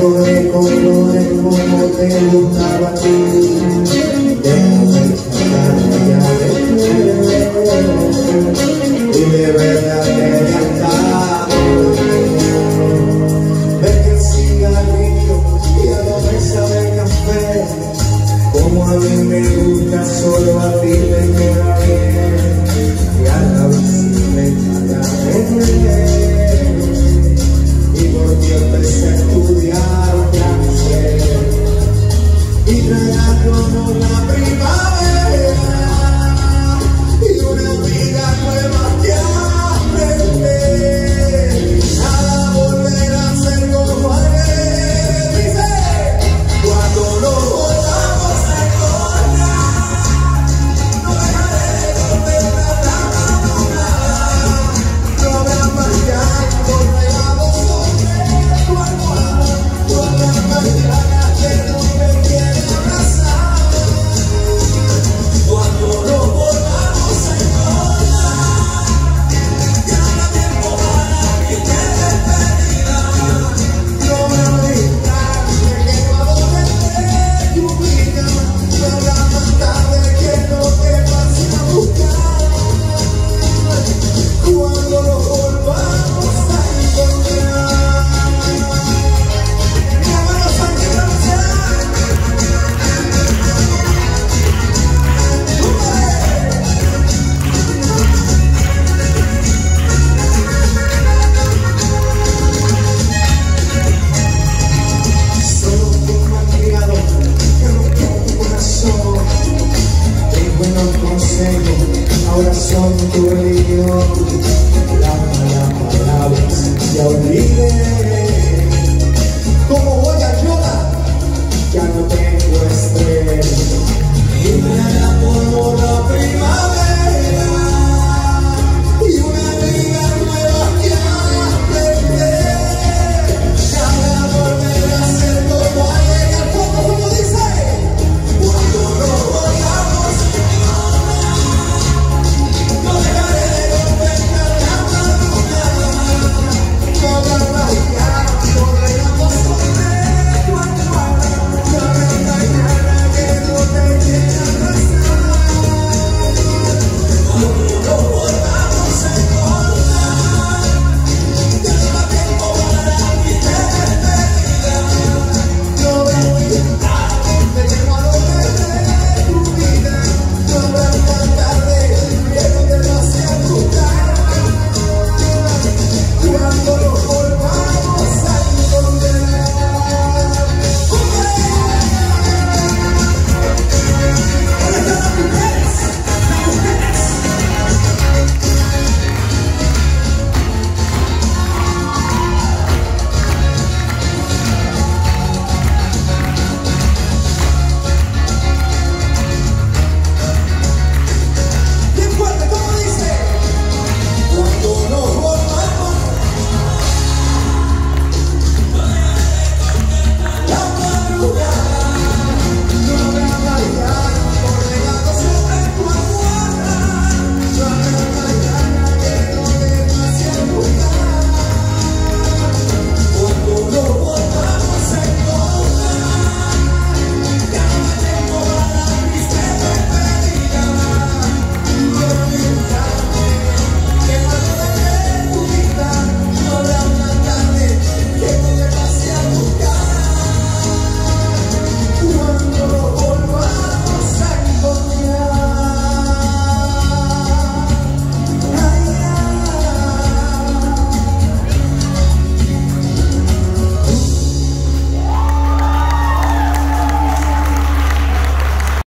Flores con como te gustaba a ti. Déjame escaparme ya después Y de verdad que ya está Ves que el cigarrillo ya no me sabe café. Como a mí me gusta solo a ti me queda bien. Y a la bicicleta ya me Y por ti empecé como la primavera.